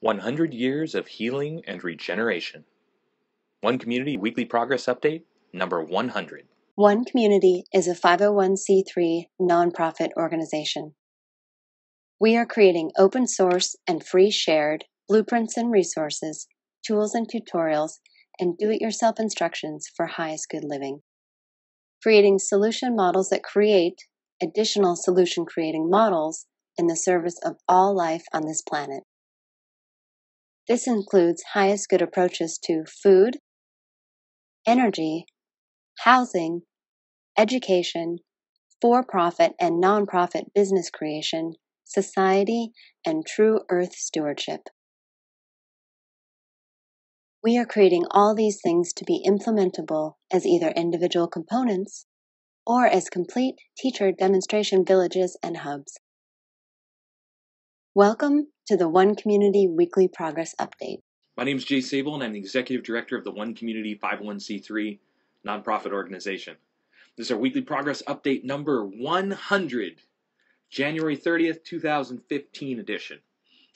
100 Years of Healing and Regeneration. One Community Weekly Progress Update, number 100. One Community is a 501c3 nonprofit organization. We are creating open source and free shared blueprints and resources, tools and tutorials, and do it yourself instructions for highest good living. Creating solution models that create additional solution creating models in the service of all life on this planet. This includes highest good approaches to food, energy, housing, education, for profit and nonprofit business creation, society, and true earth stewardship. We are creating all these things to be implementable as either individual components or as complete teacher demonstration villages and hubs. Welcome to the One Community Weekly Progress Update. My name is Jae Sabol, and I'm the Executive Director of the One Community 501c3 nonprofit organization. This is our weekly progress update number 100, January 30th, 2015 edition.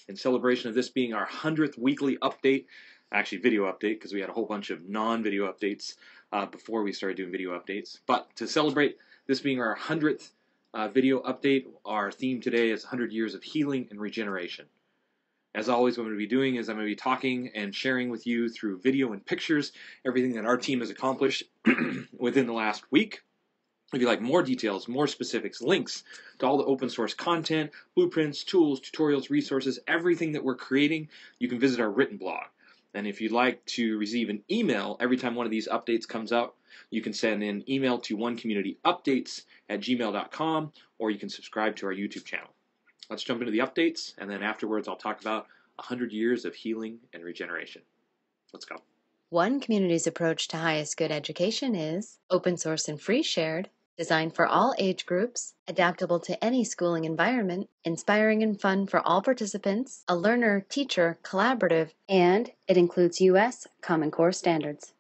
In celebration of this being our 100th weekly update, actually video update, because we had a whole bunch of non video updates uh, before we started doing video updates. But to celebrate this being our 100th uh, video update, our theme today is 100 Years of Healing and Regeneration. As always, what I'm going to be doing is I'm going to be talking and sharing with you through video and pictures everything that our team has accomplished within the last week. If you like more details, more specifics, links to all the open source content, blueprints, tools, tutorials, resources, everything that we're creating, you can visit our written blog. And if you'd like to receive an email every time one of these updates comes out, you can send an email to onecommunityupdates at gmail.com or you can subscribe to our YouTube channel. Let's jump into the updates, and then afterwards I'll talk about 100 years of healing and regeneration. Let's go. One community's approach to highest good education is open source and free shared, designed for all age groups, adaptable to any schooling environment, inspiring and fun for all participants, a learner teacher collaborative, and it includes U.S. Common Core standards.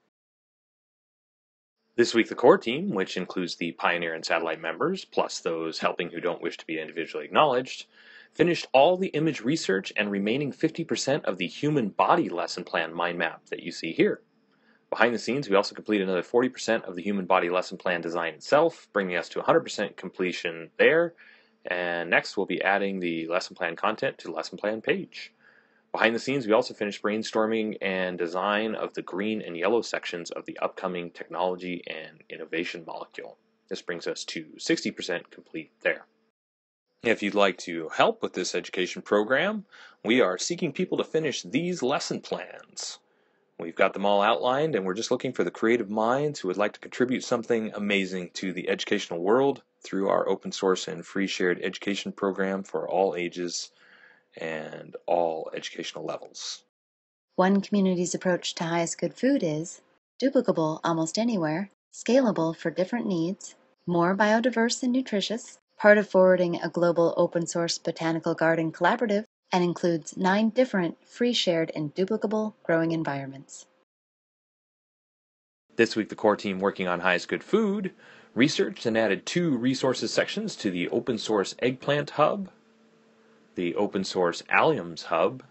This week, the core team, which includes the Pioneer and Satellite members, plus those helping who don't wish to be individually acknowledged, finished all the image research and remaining 50% of the human body lesson plan mind map that you see here. Behind the scenes, we also completed another 40% of the human body lesson plan design itself, bringing us to 100% completion there. And next, we'll be adding the lesson plan content to the lesson plan page. Behind the scenes, we also finished brainstorming and design of the green and yellow sections of the upcoming technology and innovation molecule. This brings us to 60% complete there. If you'd like to help with this education program, we are seeking people to finish these lesson plans. We've got them all outlined, and we're just looking for the creative minds who would like to contribute something amazing to the educational world through our open source and free shared education program for all ages and all educational levels. One community's approach to highest good food is duplicable almost anywhere, scalable for different needs, more biodiverse and nutritious, part of forwarding a global open source botanical garden collaborative, and includes nine different free shared and duplicable growing environments. This week, the core team working on highest good food researched and added two resources sections to the open source eggplant hub the open source Alliums Hub,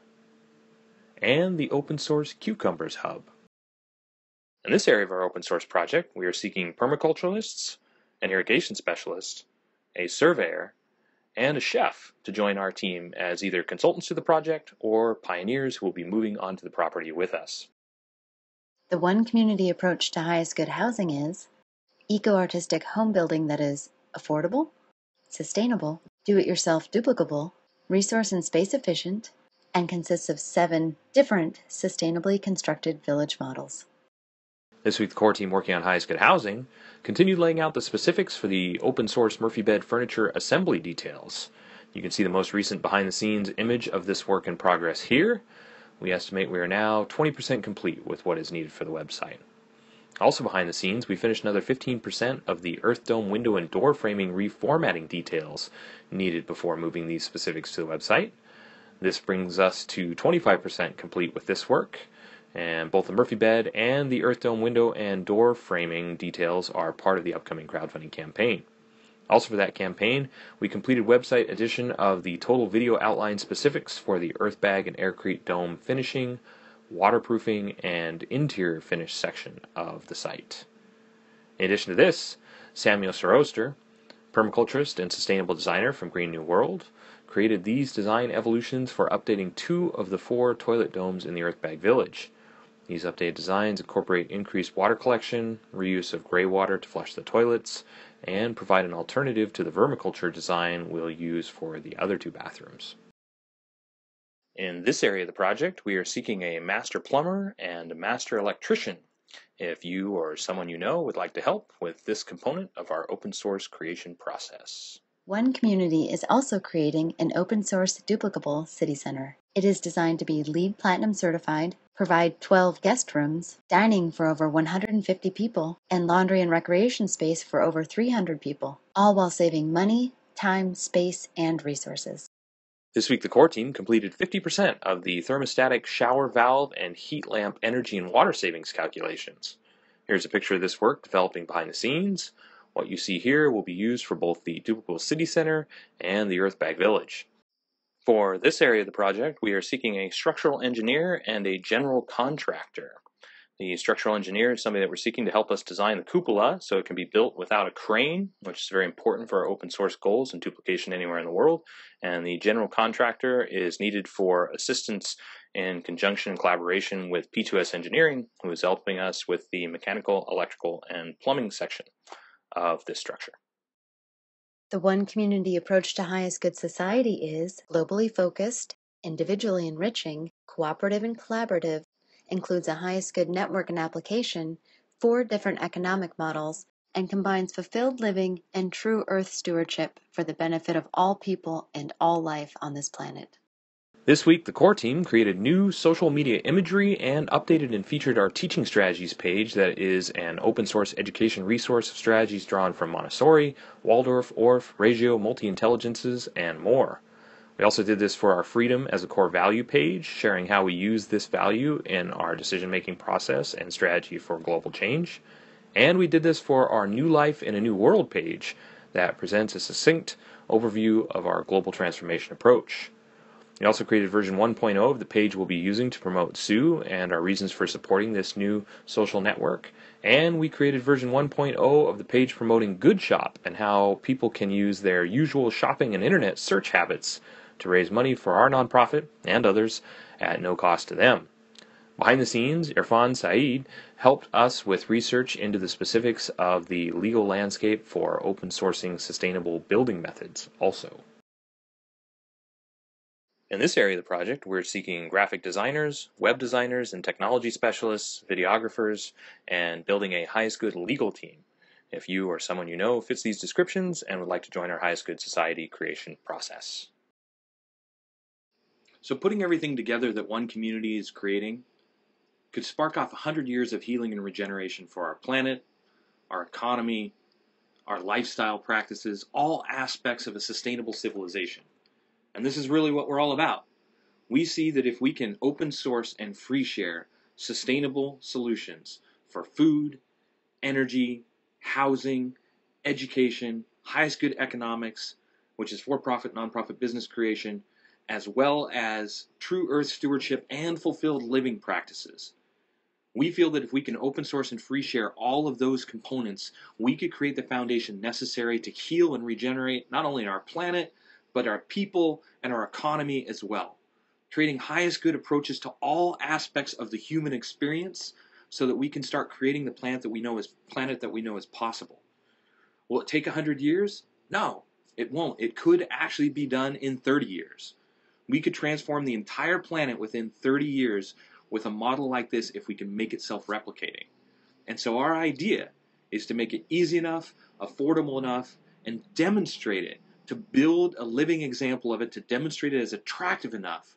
and the open source Cucumbers Hub. In this area of our open source project, we are seeking permaculturalists, an irrigation specialist, a surveyor, and a chef to join our team as either consultants to the project or pioneers who will be moving onto the property with us. The one community approach to highest good housing is eco artistic home building that is affordable, sustainable, do it yourself duplicable, resource and space efficient, and consists of seven different sustainably constructed village models. This week, the core team working on highest good housing continued laying out the specifics for the open source Murphy bed furniture assembly details. You can see the most recent behind the scenes image of this work in progress here. We estimate we are now 20% complete with what is needed for the website. Also behind the scenes, we finished another 15% of the Earth Dome window and door framing reformatting details needed before moving these specifics to the website. This brings us to 25% complete with this work, and both the Murphy bed and the Earth Dome window and door framing details are part of the upcoming crowdfunding campaign. Also, for that campaign, we completed website edition of the total video outline specifics for the Earthbag and Aircrete Dome finishing, waterproofing, and interior finish section of the site. In addition to this, Samuel Soroster, permaculturist and sustainable designer from Green New World, created these design evolutions for updating two of the four toilet domes in the Earthbag Village. These updated designs incorporate increased water collection, reuse of gray water to flush the toilets, and provide an alternative to the vermiculture design we'll use for the other two bathrooms. In this area of the project, we are seeking a master plumber and a master electrician. If you or someone you know would like to help with this component of our open source creation process. One Community is also creating an open source duplicable city center. It is designed to be LEED Platinum certified, provide 12 guest rooms, dining for over 150 people, and laundry and recreation space for over 300 people, all while saving money, time, space, and resources. This week, the core team completed 50% of the thermostatic shower valve and heat lamp energy and water savings calculations. Here's a picture of this work developing behind the scenes. What you see here will be used for both the Duplicable City Center and the Earthbag Village. For this area of the project, we are seeking a structural engineer and a general contractor. The structural engineer is somebody that we're seeking to help us design the cupola so it can be built without a crane, which is very important for our open source goals and duplication anywhere in the world. And the general contractor is needed for assistance in conjunction and collaboration with P2S Engineering, who is helping us with the mechanical, electrical, and plumbing section of this structure. The One Community approach to highest good society is globally focused, individually enriching, cooperative and collaborative, includes a highest good network and application, four different economic models, and combines fulfilled living and true earth stewardship for the benefit of all people and all life on this planet. This week, the core team created new social media imagery and updated and featured our teaching strategies page that is an open source education resource of strategies drawn from Montessori, Waldorf, Orff, Reggio, Multi Intelligences, and more. We also did this for our freedom as a core value page, sharing how we use this value in our decision making process and strategy for global change. And we did this for our New Life in a New World page that presents a succinct overview of our global transformation approach. We also created version 1.0 of the page we'll be using to promote Tsu and our reasons for supporting this new social network. And we created version 1.0 of the page promoting Good Shop and how people can use their usual shopping and internet search habits to raise money for our nonprofit and others at no cost to them. Behind the scenes, Irfan Saeed helped us with research into the specifics of the legal landscape for open sourcing sustainable building methods, also. In this area of the project, we're seeking graphic designers, web designers, and technology specialists, videographers, and building a highest good legal team. If you or someone you know fits these descriptions and would like to join our highest good society creation process. So putting everything together that one community is creating could spark off 100 years of healing and regeneration for our planet, our economy, our lifestyle practices, all aspects of a sustainable civilization. And this is really what we're all about. We see that if we can open source and free share sustainable solutions for food, energy, housing, education, highest good economics, which is for profit, nonprofit business creation, as well as true earth stewardship and fulfilled living practices. We feel that if we can open source and free share all of those components, we could create the foundation necessary to heal and regenerate not only our planet, but our people and our economy as well. Creating highest good approaches to all aspects of the human experience so that we can start creating the planet that we know is planet that we know is possible. Will it take 100 years? No, it won't. It could actually be done in 30 years. We could transform the entire planet within 30 years with a model like this if we can make it self replicating. And so our idea is to make it easy enough, affordable enough, and demonstrate it, to build a living example of it, to demonstrate it as attractive enough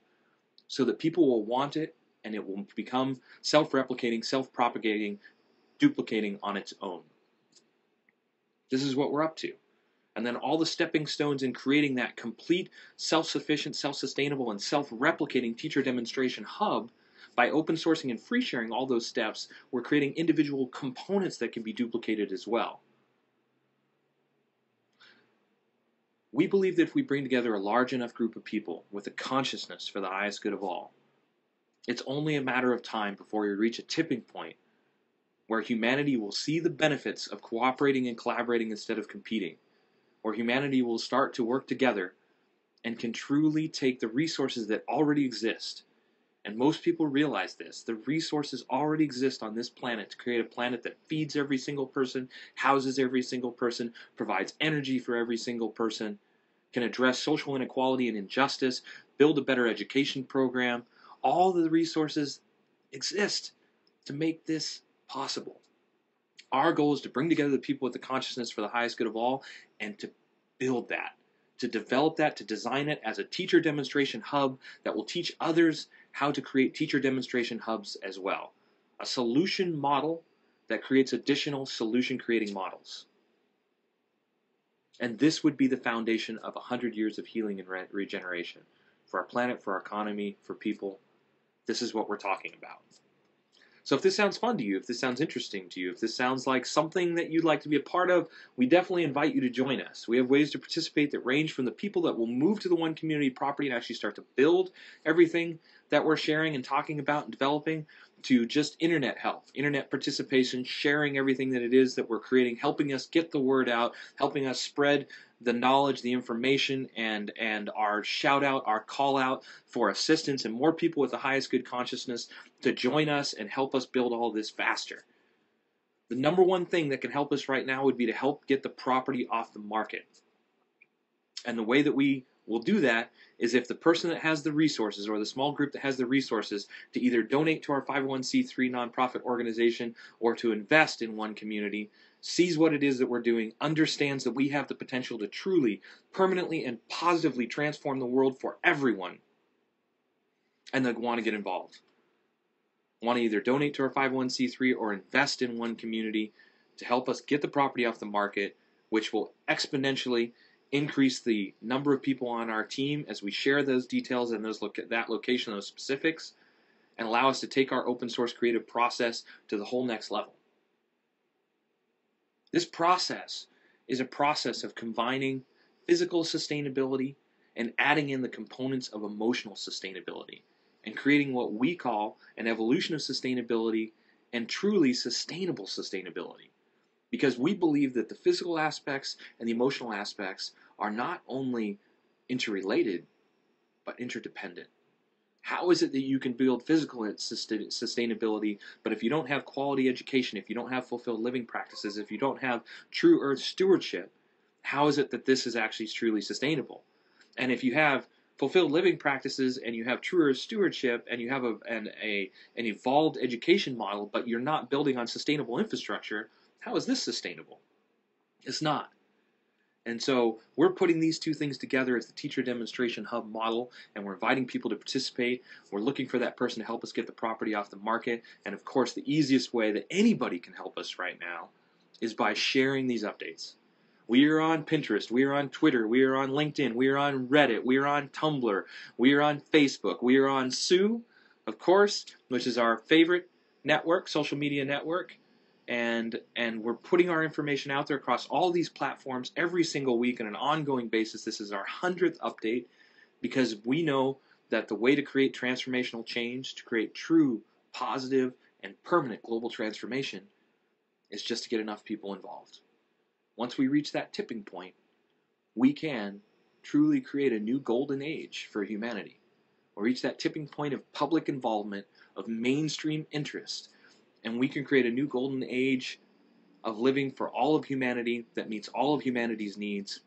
so that people will want it and it will become self replicating, self propagating, duplicating on its own. This is what we're up to and then all the stepping stones in creating that complete self-sufficient, self-sustainable, and self-replicating teacher demonstration hub by open sourcing and free sharing all those steps, we're creating individual components that can be duplicated as well. We believe that if we bring together a large enough group of people with a consciousness for the highest good of all, it's only a matter of time before we reach a tipping point where humanity will see the benefits of cooperating and collaborating instead of competing, where humanity will start to work together and can truly take the resources that already exist. And most people realize this. The resources already exist on this planet to create a planet that feeds every single person, houses every single person, provides energy for every single person, can address social inequality and injustice, build a better education program. All the resources exist to make this possible. Our goal is to bring together the people with the consciousness for the highest good of all and to build that, to develop that, to design it as a teacher demonstration hub that will teach others how to create teacher demonstration hubs as well. A solution model that creates additional solution creating models. And this would be the foundation of 100 years of healing and re- regeneration for our planet, for our economy, for people. This is what we're talking about. So if this sounds fun to you, if this sounds interesting to you, if this sounds like something that you'd like to be a part of, we definitely invite you to join us. We have ways to participate that range from the people that will move to the one community property and actually start to build everything that we're sharing and talking about and developing to just internet help, internet participation, sharing everything that it is that we're creating, helping us get the word out, helping us spread the knowledge, the information, and and our shout out, our call out for assistance and more people with the highest good consciousness to join us and help us build all this faster. The number one thing that can help us right now would be to help get the property off the market. And the way that we will do that is if the person that has the resources or the small group that has the resources to either donate to our 501c3 nonprofit organization or to invest in one community sees what it is that we're doing, understands that we have the potential to truly, permanently, and positively transform the world for everyone, and they want to get involved. Want to either donate to our 501c3 or invest in one community to help us get the property off the market, which will exponentially increase the number of people on our team as we share those details and those look at that location, those specifics, and allow us to take our open source creative process to the whole next level. This process is a process of combining physical sustainability and adding in the components of emotional sustainability and creating what we call an evolution of sustainability and truly sustainable sustainability because we believe that the physical aspects and the emotional aspects are not only interrelated but interdependent. How is it that you can build physical sustainability, but if you don't have quality education, if you don't have fulfilled living practices, if you don't have true earth stewardship, how is it that this is actually truly sustainable? And if you have fulfilled living practices and you have true earth stewardship and you have a, an, a, an evolved education model, but you're not building on sustainable infrastructure, how is this sustainable? It's not. And so we're putting these two things together as the teacher demonstration hub model, and we're inviting people to participate. We're looking for that person to help us get the property off the market. And of course, the easiest way that anybody can help us right now is by sharing these updates. We are on Pinterest, we are on Twitter, we are on LinkedIn, we are on Reddit, we are on Tumblr, we are on Facebook, we are on Tsu, of course, which is our favorite network, social media network and and we're putting our information out there across all these platforms every single week on an ongoing basis. This is our hundredth update because we know that the way to create transformational change, to create true, positive, and permanent global transformation, is just to get enough people involved. Once we reach that tipping point, we can truly create a new golden age for humanity. Or reach that tipping point of public involvement, of mainstream interest, and we can create a new golden age of living for all of humanity that meets all of humanity's needs,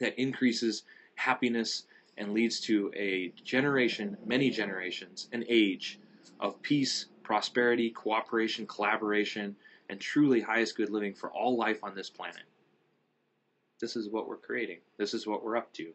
that increases happiness and leads to a generation, many generations, an age of peace, prosperity, cooperation, collaboration, and truly highest good living for all life on this planet. This is what we're creating. This is what we're up to.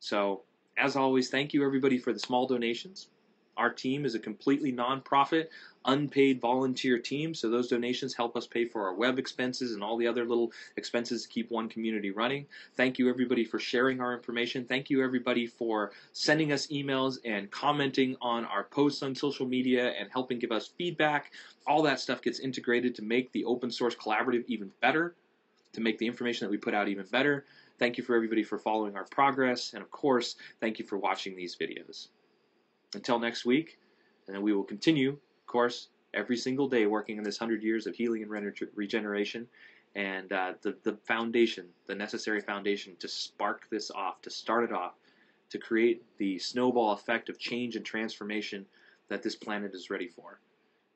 So, as always, thank you everybody for the small donations. Our team is a completely nonprofit, unpaid volunteer team, so those donations help us pay for our web expenses and all the other little expenses to keep one community running. Thank you, everybody, for sharing our information. Thank you, everybody, for sending us emails and commenting on our posts on social media and helping give us feedback. All that stuff gets integrated to make the open source collaborative even better, to make the information that we put out even better. Thank you for everybody for following our progress, and of course, thank you for watching these videos. Until next week, and then we will continue, of course, every single day working in this 100 years of healing and regeneration and uh, the, the foundation, the necessary foundation to spark this off, to start it off, to create the snowball effect of change and transformation that this planet is ready for.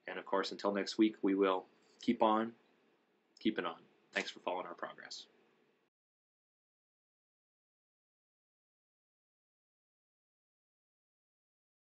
And of course, until next week, we will keep on keeping on. Thanks for following our progress.